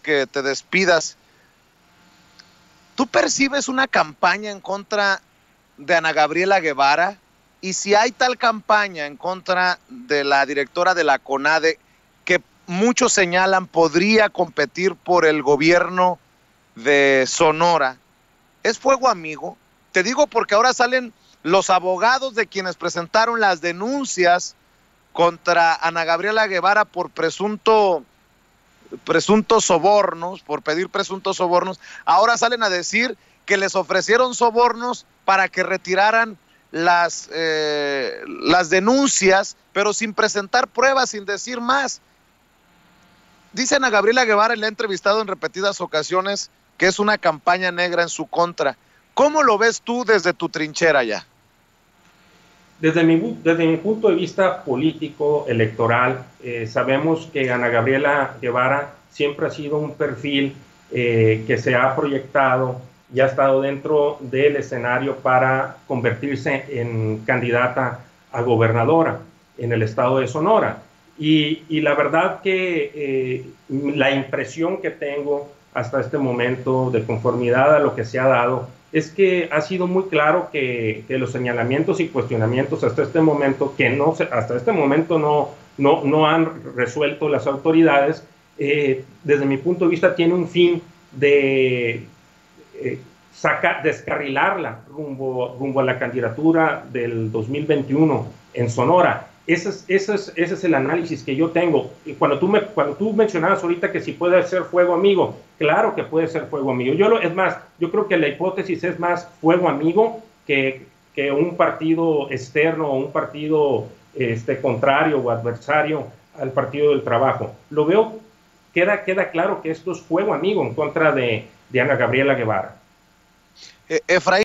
que te despidas, ¿tú percibes una campaña en contra de Ana Gabriela Guevara? Y si hay tal campaña en contra de la directora de la CONADE, que muchos señalan podría competir por el gobierno de Sonora, ¿es fuego amigo? Te digo porque ahora salen los abogados de quienes presentaron las denuncias contra Ana Gabriela Guevara por presunto presuntos sobornos, por pedir presuntos sobornos, ahora salen a decir que les ofrecieron sobornos para que retiraran las, eh, las denuncias, pero sin presentar pruebas, sin decir más. Dicen a Gabriela Guevara, le ha entrevistado en repetidas ocasiones, que es una campaña negra en su contra. ¿Cómo lo ves tú desde tu trinchera ya? Desde mi, desde mi punto de vista político, electoral, eh, sabemos que Ana Gabriela Guevara siempre ha sido un perfil eh, que se ha proyectado y ha estado dentro del escenario para convertirse en candidata a gobernadora en el estado de Sonora. Y, y la verdad que eh, la impresión que tengo hasta este momento de conformidad a lo que se ha dado es que ha sido muy claro que, los señalamientos y cuestionamientos hasta este momento, que no hasta este momento no, no, no han resuelto las autoridades, eh, desde mi punto de vista tiene un fin de eh, sacar, descarrilarla rumbo, rumbo a la candidatura del 2021 en Sonora. Ese es, el análisis que yo tengo. Y cuando tú, me, cuando tú mencionabas ahorita que si puede ser fuego amigo, claro que puede ser fuego amigo. Yo lo, es más, yo creo que la hipótesis es más fuego amigo que, un partido externo o un partido este, contrario o adversario al Partido del Trabajo. Lo veo, queda, queda claro que esto es fuego amigo en contra de, de Ana Gabriela Guevara. Eh, Efraín.